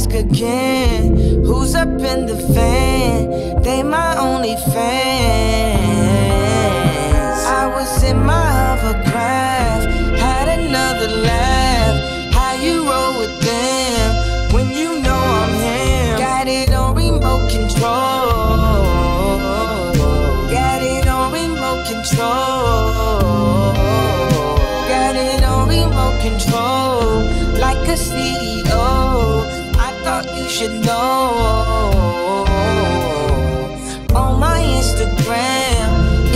ask again. Who's up in the van? They my only fans. I was in my should know. On my Instagram,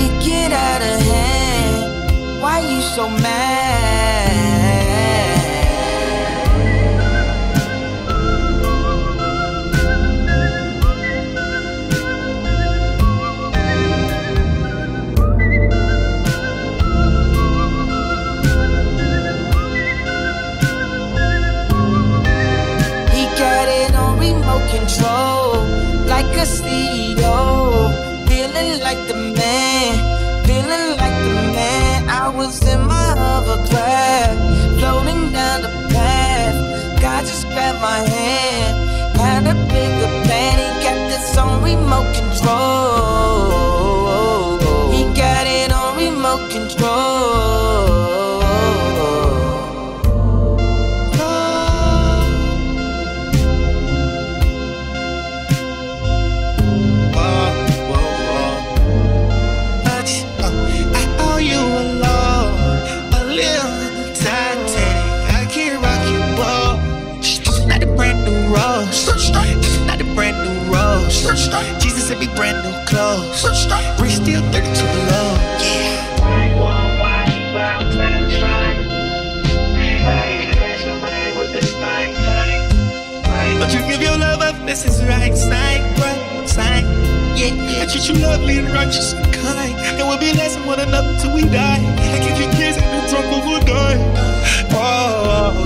it get out of hand. Why you so mad? Feeling like the man, feeling like the man. I was in my hovercraft, floating down the path. God just grabbed my hand, had a bigger plan. He got this on remote control. He got it on remote control. Jesus said me brand new clothes. Wrist still 32 below. Don't you give your love up, this is right sign, right sign. Yeah, I treat you lovely and righteous and kind. And we'll be blessing one another till we die. I give you kids and drunk will die. Oh, oh, oh.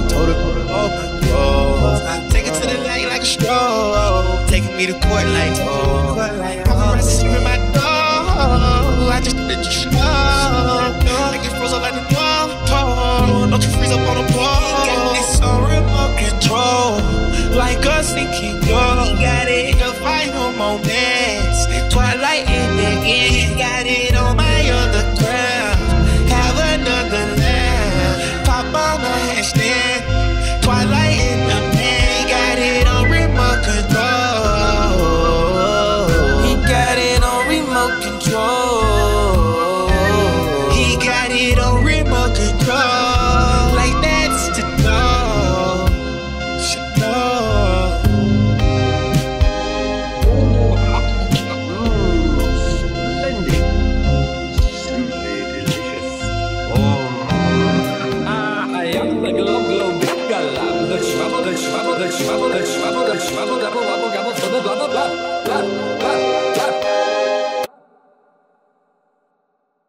Me to court like, oh. control.